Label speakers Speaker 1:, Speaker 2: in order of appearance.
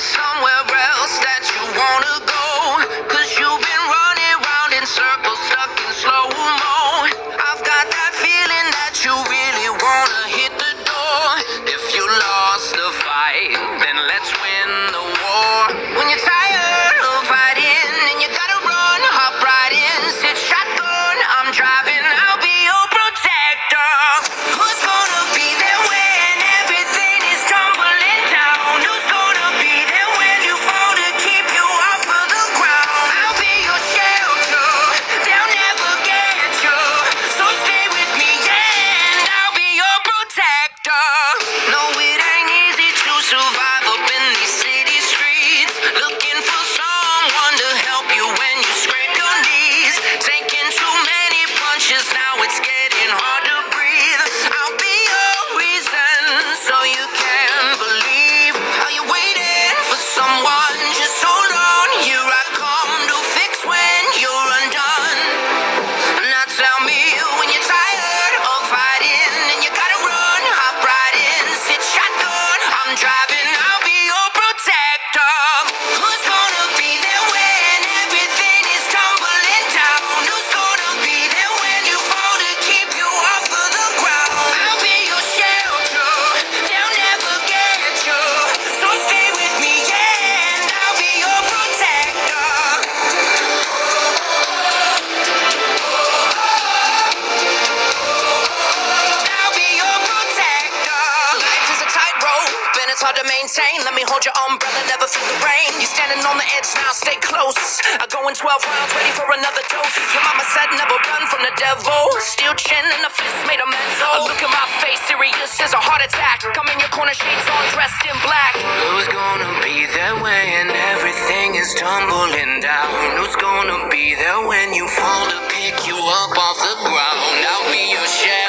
Speaker 1: somewhere hold your umbrella, never feel the rain. You're standing on the edge now, stay close. I go in 12 rounds, ready for another dose. Your mama said never run from the devil. Steel chin and a fist made of metal. Look at my face, serious as a heart attack. Come in your corner, shades on, dressed in black.
Speaker 2: Who's gonna be there when everything is tumbling down? Who's gonna be there when you fall to pick you up off the ground? I'll be your shelter.